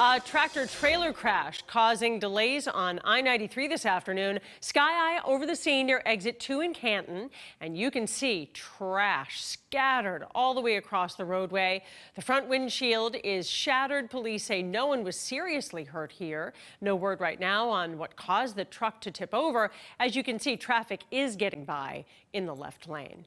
A tractor trailer crash causing delays on I 93 this afternoon. Sky Eye over the scene near exit 2 in Canton, and you can see trash scattered all the way across the roadway. The front windshield is shattered. Police say no one was seriously hurt here. No word right now on what caused the truck to tip over. As you can see, traffic is getting by in the left lane.